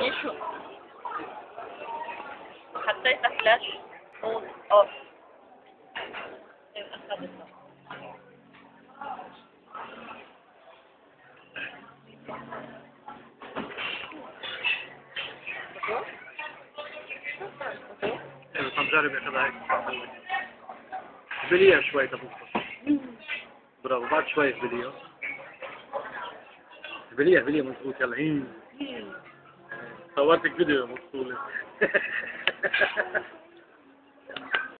يشو. حطيت فلاش اون أوف. اخذتها جرب ياخذها هيك بلية شوي تبص برافو بعد شوي بلية. بلية بلية مضبوط يلا. هين صورتك فيديو مبسوطة